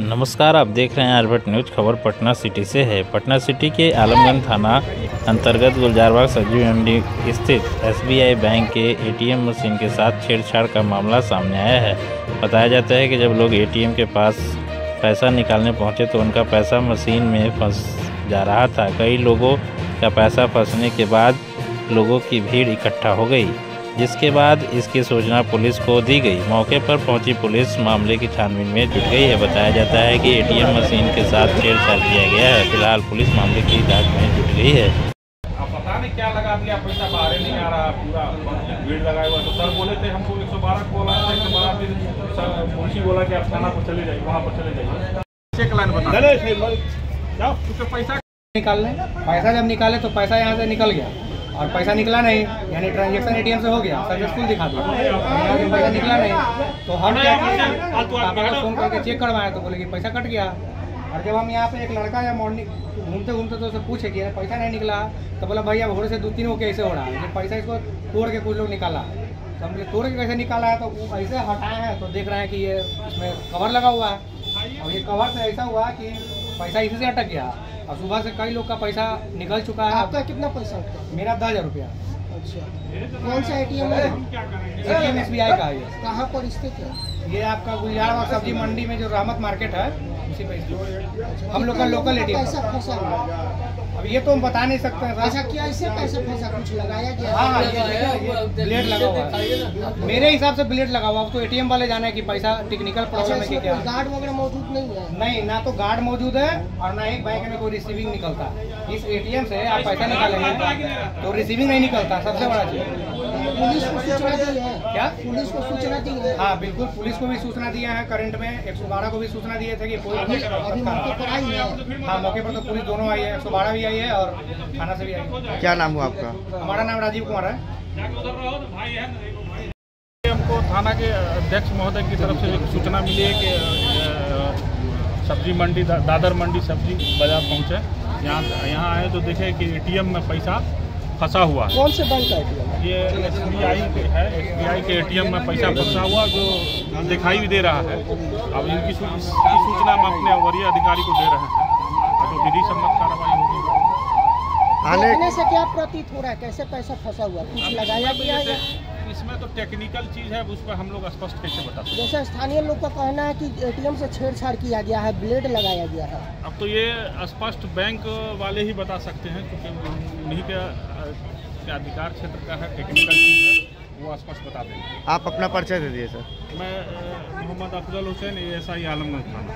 नमस्कार, आप देख रहे हैं आरबट न्यूज़, खबर पटना सिटी से है। पटना सिटी के आलमगंज थाना अंतर्गत गुलजारबाग सब्ज़ी मंडी स्थित एसबीआई बैंक के एटीएम मशीन के साथ छेड़छाड़ का मामला सामने आया है। बताया जाता है कि जब लोग एटीएम के पास पैसा निकालने पहुँचे तो उनका पैसा मशीन में फंस जा रहा था। कई लोगों का पैसा फंसने के बाद लोगों की भीड़ इकट्ठा हो गई। जिसके बाद इसकी सूचना पुलिस को दी गई। मौके पर पहुँची पुलिस मामले की छानबीन में जुट गई। है बताया जाता है कि एटीएम मशीन के साथ छेड़छाड़ किया गया है। फ़िलहाल पुलिस मामले की जाँच में जुट गई है। पता नहीं क्या लगा दिया पैसा बाहर नहीं आ रहा पूरा भीड़ लगाया हुआ तो सर बोले थे हमको 112 को बोला था फिर सर मुंशी बोला कि आप थाना पर चले जाइए वहाँ पर चले जाइए। चेक लाइन बता पैसा निकालने पैसा जब निकाले तो पैसा यहाँ से निकल गया। और पैसा निकला नहीं यानी ट्रांजेक्शन एटीएम से हो गया सक्सेसफुल दिखा दिया। पैसा निकला नहीं तो हम क्या किए फ़ोन करके चेक करवाए तो बोले कि पैसा कट गया। और जब हम यहाँ पे एक लड़का या मॉर्निंग घूमते घूमते तो उससे पूछे कि यार पैसा नहीं निकला। तो बोला भैया भोरे से दो तीन वो कैसे हो रहा है? ये पैसा इसको तोड़ के कुछ लोग निकाला तो हमने तोड़ के कैसे निकाला है? तो वो ऐसे हटाए हैं तो देख रहे हैं कि ये इसमें कवर लगा हुआ है। और ये कवर से ऐसा हुआ कि पैसा इसी से अटक गया। और सुबह से कई लोग का पैसा निकल चुका है। आपका कितना पैसा उठा मेरा दस हज़ार रुपया। अच्छा। कौन सा एटीएम है? एटीएम एसबीआई का है ये। कहाँ पर स्थित है? ये आपका गुलजार सब्ज़ी मंडी में जो रहमत मार्केट है उसी पे हम लोग का लोकल एटीएम पैसा फंसा हुआ। अब ये तो हम बता नहीं सकते सर क्या इससे? पैसा फंसा कुछ लगाया गया हाँ हाँ है? ब्लेड लगा हुआ है। मेरे हिसाब से ब्लेड लगा हुआ अब तो एटीएम वाले जाने की कि पैसा टेक्निकल प्रॉब्लम है कि क्या? गार्ड वगैरह मौजूद नहीं है? नहीं ना तो गार्ड मौजूद है और ना ही बैंक में कोई रिसीविंग निकलता। इस एटीएम से आप पैसा निकालेंगे तो रिसीविंग नहीं निकलता सबसे बड़ा चीज़। पुलिस को सूचना दी है। क्या? पुलिस को सूचना दी है। हाँ बिल्कुल पुलिस को भी सूचना दिया है करंट में। एक सौ बारह को भी सूचना दिए थे कि कोई अभी अभी मौके पर आई है। हाँ मौके पर तो पुलिस दोनों आई है। एक सौ बारह भी आई है और थाना से भी आई है। क्या नाम हुआ आपका? हमारा नाम राजीव कुमार है। हमको थाना के अध्यक्ष महोदय की तरफ़ से एक सूचना मिली है कि सब्ज़ी मंडी दादर मंडी सब्ज़ी बाज़ार पहुँचे। यहाँ यहाँ आए तो देखे कि एटीएम में पैसा फंसा हुआ है। कौन से बैंक का ये एस बी आई के है। एस बी आई के ए टी एम में पैसा फंसा हुआ जो दिखाई भी दे रहा है। अब इनकी सूचना हम अपने वरीय अधिकारी को दे रहे हैं। और जो विधि सम्मत आने देखने से क्या प्रतीत हो रहा है? कैसे पैसा फंसा हुआ कुछ लगाया गया है इसमें तो टेक्निकल चीज़ है उस पर हम लोग स्पष्ट कैसे बता सकते जैसे स्थानीय लोग का कहना है कि एटीएम से छेड़छाड़ किया गया है ब्लेड लगाया गया है। अब तो ये स्पष्ट बैंक वाले ही बता सकते हैं क्योंकि उन्हीं के अधिकार क्षेत्र का है टेक्निकल चीज़ है वो स्पष्ट बता देंगे। आप अपना परिचय दे दिए सर। मैं Mohammad Afzal Hussain A S I Alamganj थाना